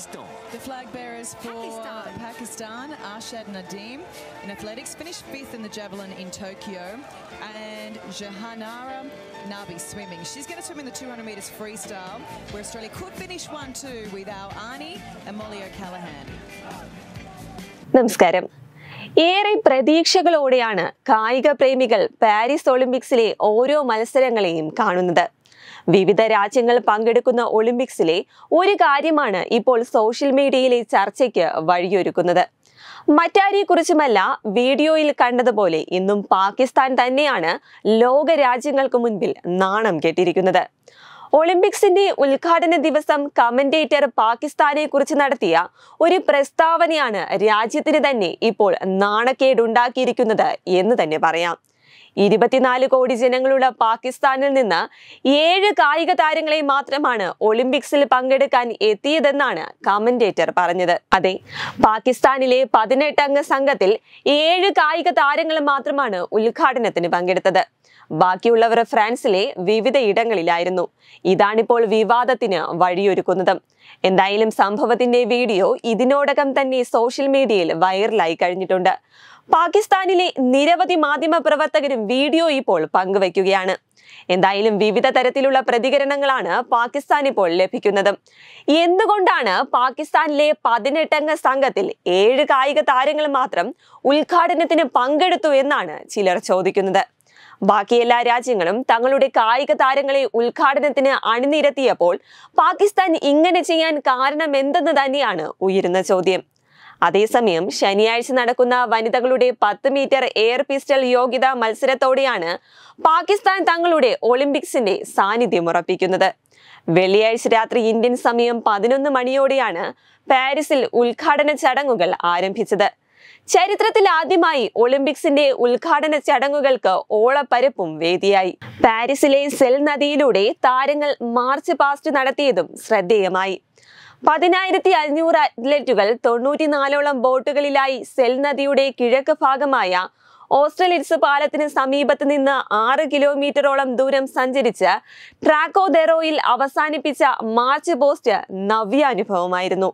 Pakistan. The flag bearers for Pakistan. Pakistan, Arshad Nadeem, in athletics, finished fifth in the javelin in Tokyo, and Jahanara Nabi swimming. She's going to swim in the 200 metres freestyle, where Australia could finish 1-2 with our Arnie and Molly O'Callaghan. നമസ്കാരം ഏറെ പ്രതീക്ഷകളോടെയാണ് കായിക പ്രേമികൾ Paris ഒളിമ്പിക്സിലെ ഓരോ മത്സരങ്ങളെയും കാണുന്നത് വിവിധ രാജ്യങ്ങൾ പങ്കെടുക്കുന്ന ഒളിമ്പിക്സിലെ ഒരു കാര്യമാണ് ഇപ്പോൾ സോഷ്യൽ മീഡിയയിലെ ചർച്ചയ്ക്ക് വഴിയൊരുക്കുന്നത്. മറ്റാരെക്കുറിച്ചുമല്ല വീഡിയോയിൽ കണ്ടതുപോലെ ഇന്നും പാകിസ്ഥാൻ തന്നെയാണ് ലോക രാജ്യങ്ങൾക്ക് മുൻപിൽ നാണം കെട്ടിയിരിക്കുന്നത്. ഒളിമ്പിക്സിന്റെ ഉദ്ഘാടന ദിവസം കമന്റേറ്റർ പാകിസ്ഥാനെ കുറിച്ച് നടത്തിയ ഒരു പ്രസ്താവനയാണ് രാജ്യത്തിന് തന്നെ ഇപ്പോൾ നാണക്കേടുണ്ടാക്കിയിരിക്കുന്നത് എന്ന് തന്നെ പറയാം. ഇരുപത്തിനാല് കോടി ജനങ്ങളുള്ള പാകിസ്ഥാനിൽ നിന്ന് ഏഴ് കായിക താരങ്ങളെ മാത്രമാണ് ഒളിമ്പിക്സിൽ പങ്കെടുക്കാൻ എത്തിയതെന്നാണ് കമന്റേറ്റർ പറഞ്ഞത്. അതെ പാകിസ്ഥാനിലെ പതിനെട്ടംഗ സംഘത്തിൽ ഏഴ് കായിക താരങ്ങൾ മാത്രമാണ് ഉദ്ഘാടനത്തിന് പങ്കെടുത്തത്. ബാക്കിയുള്ളവർ ഫ്രാൻസിലെ വിവിധ ഇടങ്ങളിലായിരുന്നു. ഇതാണിപ്പോൾ വിവാദത്തിന് വഴിയൊരുക്കുന്നത്. എന്തായാലും സംഭവത്തിന്റെ വീഡിയോ ഇതിനോടകം തന്നെ സോഷ്യൽ മീഡിയയിൽ വൈറലായി കഴിഞ്ഞിട്ടുണ്ട്. പാകിസ്ഥാനിലെ നിരവധി മാധ്യമ പ്രവർത്തകരും വീഡിയോ ഇപ്പോൾ പങ്കുവയ്ക്കുകയാണ്. എന്തായാലും വിവിധ തരത്തിലുള്ള പ്രതികരണങ്ങളാണ് പാകിസ്ഥാൻ ഇപ്പോൾ ലഭിക്കുന്നത്. എന്തുകൊണ്ടാണ് പാകിസ്ഥാനിലെ പതിനെട്ടംഗ സംഘത്തിൽ ഏഴ് കായിക താരങ്ങൾ മാത്രം ഉദ്ഘാടനത്തിന് പങ്കെടുത്തു എന്നാണ് ചിലർ ചോദിക്കുന്നത്. ബാക്കി എല്ലാ രാജ്യങ്ങളും തങ്ങളുടെ കായിക താരങ്ങളെ ഉദ്ഘാടനത്തിന് അണിനിരത്തിയപ്പോൾ പാകിസ്ഥാൻ ഇങ്ങനെ ചെയ്യാൻ കാരണം എന്തെന്ന് തന്നെയാണ് ഉയരുന്ന ചോദ്യം. അതേസമയം ശനിയാഴ്ച നടക്കുന്ന വനിതകളുടെ പത്ത് മീറ്റർ എയർ പിസ്റ്റൽ യോഗ്യതാ മത്സരത്തോടെയാണ് പാകിസ്ഥാൻ തങ്ങളുടെ ഒളിമ്പിക്സിന്റെ സാന്നിധ്യം ഉറപ്പിക്കുന്നത്. വെള്ളിയാഴ്ച രാത്രി ഇന്ത്യൻ സമയം പതിനൊന്ന് മണിയോടെയാണ് പാരീസിൽ ഉദ്ഘാടന ചടങ്ങുകൾ ആരംഭിച്ചത്. ചരിത്രത്തിൽ ആദ്യമായി ഒളിമ്പിക്സിന്റെ ഉദ്ഘാടന ചടങ്ങുകൾക്ക് ഓളപ്പരപ്പും വേദിയായി. പാരീസിലെ സെൽ നദിയിലൂടെ താരങ്ങൾ മാർച്ച് പാസ്റ്റ് നടത്തിയതും ശ്രദ്ധേയമായി. പതിനായിരത്തി അഞ്ഞൂറ് അത്ലറ്റുകൾ തൊണ്ണൂറ്റിനാലോളം ബോട്ടുകളിലായി സെൽ നദിയുടെ കിഴക്ക് ഭാഗമായ ഓസ്ട്രലിറ്റ്സ് പാലത്തിന് സമീപത്ത് നിന്ന് ആറ് കിലോമീറ്ററോളം ദൂരം സഞ്ചരിച്ച് ട്രാക്കോദെറോയിൽ അവസാനിപ്പിച്ച മാർച്ച് പോസ്റ്റ് നവ്യാനുഭവമായിരുന്നു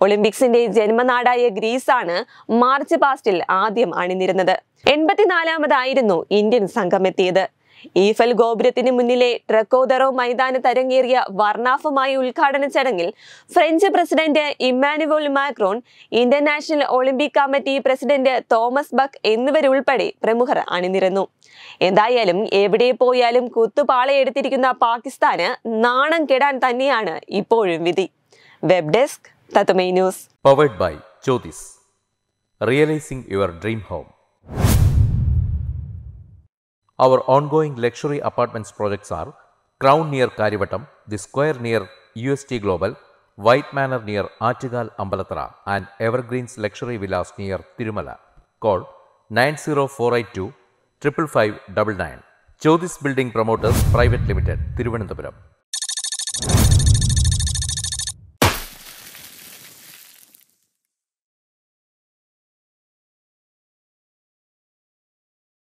ഒളിമ്പിക്സിന്റെ ജന്മനാടായ ഗ്രീസാണ് മാർച്ച് പാസ്റ്റിൽ ആദ്യം അണിനിരുന്നത്. എൺപത്തിനാലാമതായിരുന്നു ഇന്ത്യൻ സംഘം എത്തിയത് ഈഫൽ ഗോപുരത്തിന് മുന്നിലെ ട്രക്കോദറോ മൈതാനത്ത് അരങ്ങേറിയ വർണാഭമായ ഉദ്ഘാടന ചടങ്ങിൽ French president Emmanuel Macron international Olympic committee president Thomas Bach എന്നിവരുൾപ്പെടെ പ്രമുഖർ അണിനിരന്നു എന്തായാലും എവിടെ പോയാലും കുത്തുപാളയെടുത്തിരിക്കുന്ന പാകിസ്ഥാന് നാണം കെടാൻ തന്നെയാണ് ഇപ്പോഴും വിധി web desk തത്മൈ news powered by Jyotis. Realising your dream home. Our ongoing luxury apartments projects are Crown near Karivattam, The Square near UST Global, White Manor near Achigal Ambalatra, and Evergreens Luxury Villas near Tirumala. Call 90482 55599. Jyotis Building Promoters Private Limited, Thiruvananthapuram.